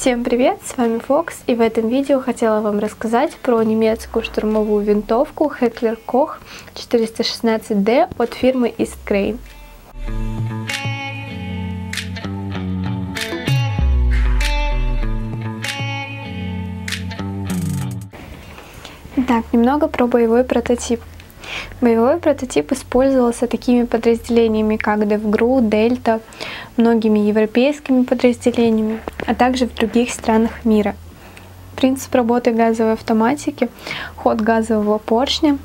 Всем привет, с вами Фокс, и в этом видео хотела вам рассказать про немецкую штурмовую винтовку Heckler Koch 416D от фирмы East. Итак, немного про боевой прототип. Боевой прототип использовался такими подразделениями, как DevGru, Delta, многими европейскими подразделениями, а также в других странах мира. Принцип работы газовой автоматики, ход газового поршня.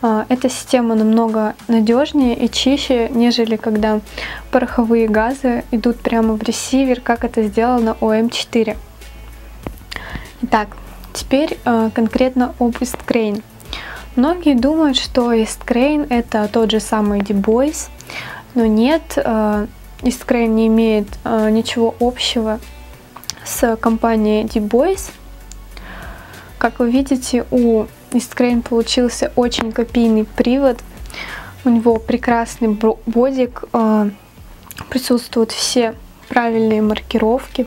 А, эта система намного надежнее и чище, нежели когда пороховые газы идут прямо в ресивер, как это сделано у М4. Итак, теперь а, конкретно об Исткрейн. Многие думают, что Исткрейн это тот же самый D-Boys, но нет, Искрейн не имеет э, ничего общего с компанией D-Boys. Как вы видите, у Искрейн получился очень копийный привод. У него прекрасный бодик, э, присутствуют все правильные маркировки,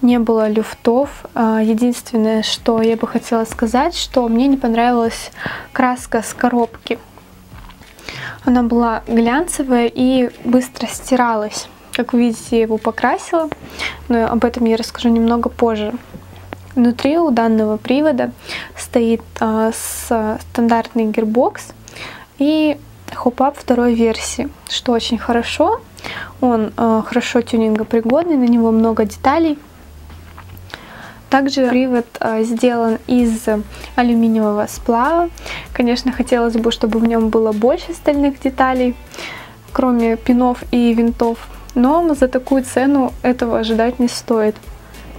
не было люфтов. Э, единственное, что я бы хотела сказать, что мне не понравилась краска с коробки. Она была глянцевая и быстро стиралась. Как вы видите, я его покрасила, но об этом я расскажу немного позже. Внутри у данного привода стоит а, с, стандартный гирбокс и хоп-ап второй версии, что очень хорошо. Он а, хорошо тюнингопригодный, на него много деталей. Также привод а, сделан из алюминиевого сплава. Конечно, хотелось бы, чтобы в нем было больше стальных деталей, кроме пинов и винтов. Но за такую цену этого ожидать не стоит.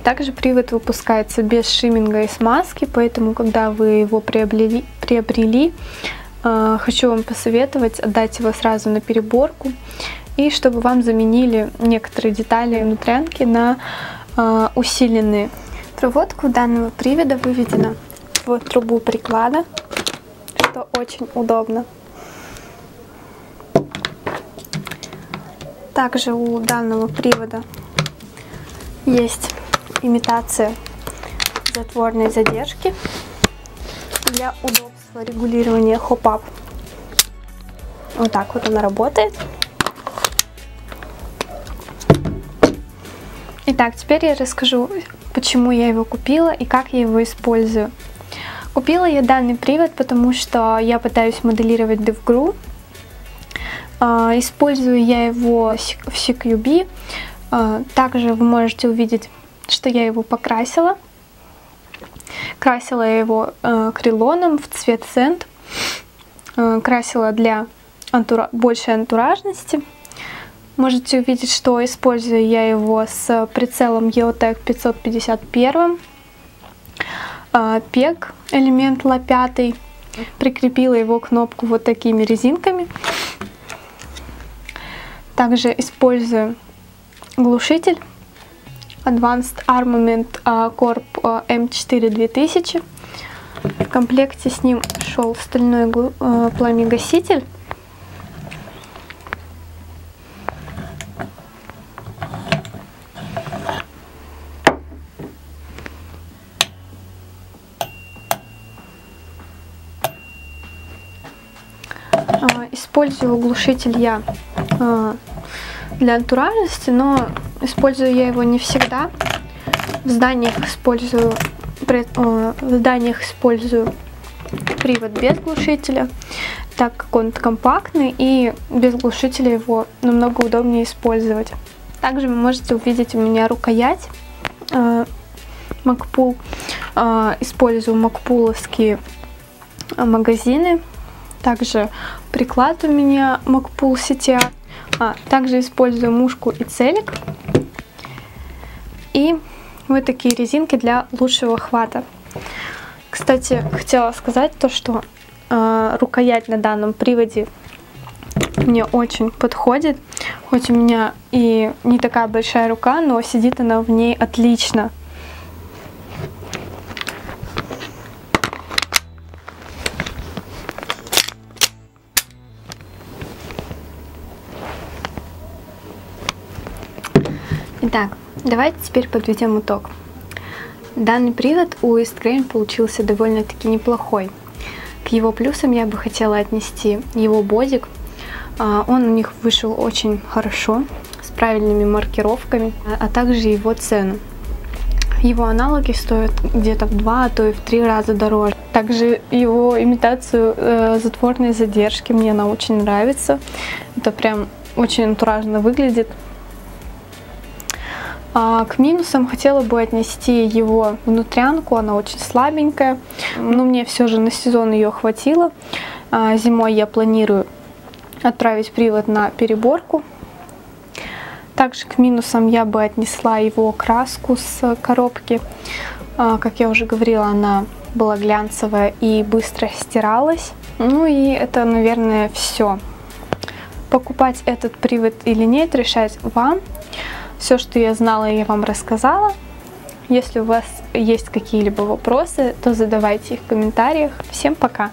Также привод выпускается без шиминга и смазки, поэтому, когда вы его приобрели, приобрели а, хочу вам посоветовать отдать его сразу на переборку и чтобы вам заменили некоторые детали внутрянки на а, усиленные. Проводка у данного привода выведена в трубу приклада, что очень удобно. Также у данного привода есть имитация затворной задержки для удобства регулирования хоп-ап. Вот так вот она работает. Итак, теперь я расскажу почему я его купила и как я его использую. Купила я данный привод, потому что я пытаюсь моделировать DevGru. А, использую я его в CQB. А, также вы можете увидеть, что я его покрасила. Красила я его а, крилоном в цвет сент. Красила для антура... большей антуражности. Можете увидеть, что использую я его с прицелом EOTech 551. Пек, элемент лопятый. Прикрепила его кнопку вот такими резинками. Также использую глушитель Advanced Armament Corp M4 2000. В комплекте с ним шел стальной пламегаситель Использую глушитель я э, для антуражности, но использую я его не всегда. В зданиях использую, э, в зданиях использую привод без глушителя, так как он компактный и без глушителя его намного удобнее использовать. Также вы можете увидеть у меня рукоять э, Макпул. Э, использую макпуловские магазины также приклад у меня Macpool CTA. А, также использую мушку и целик. И вот такие резинки для лучшего хвата. Кстати, хотела сказать то, что э, рукоять на данном приводе мне очень подходит. Хоть у меня и не такая большая рука, но сидит она в ней отлично. Итак, давайте теперь подведем итог. Данный привод у Eastgrain получился довольно-таки неплохой. К его плюсам я бы хотела отнести его бодик. А, он у них вышел очень хорошо, с правильными маркировками, а также его цену. Его аналоги стоят где-то в два, а то и в три раза дороже. Также его имитацию э, затворной задержки мне она очень нравится. Это прям очень антуражно выглядит. А к минусам хотела бы отнести его внутрянку, она очень слабенькая, но мне все же на сезон ее хватило. А зимой я планирую отправить привод на переборку. Также к минусам я бы отнесла его краску с коробки. А, как я уже говорила, она была глянцевая и быстро стиралась. Ну и это, наверное, все. Покупать этот привод или нет, решать вам. Все, что я знала, я вам рассказала. Если у вас есть какие-либо вопросы, то задавайте их в комментариях. Всем пока!